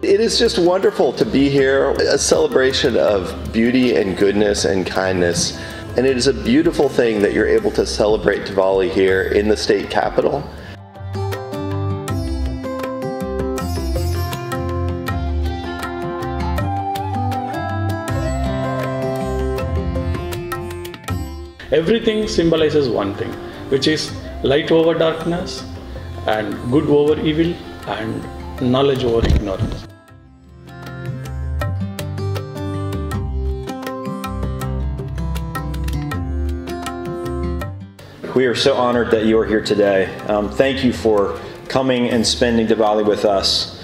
It is just wonderful to be here, a celebration of beauty and goodness and kindness. And it is a beautiful thing that you're able to celebrate Diwali here in the state capital. Everything symbolizes one thing, which is light over darkness, and good over evil, and knowledge over ignorance. We are so honored that you are here today. Um, thank you for coming and spending Diwali with us.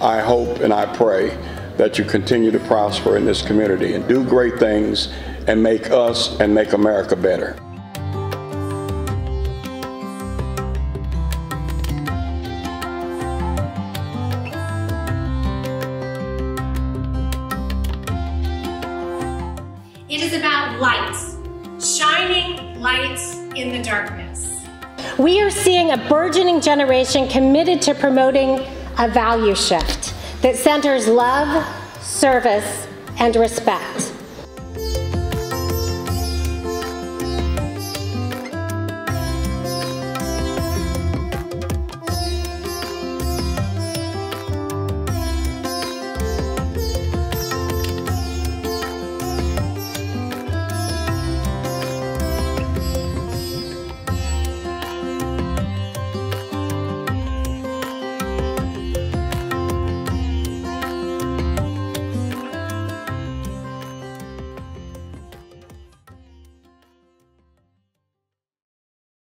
I hope and I pray that you continue to prosper in this community and do great things and make us and make America better. It is about lights, shining lights in the darkness. We are seeing a burgeoning generation committed to promoting a value shift that centers love, service, and respect.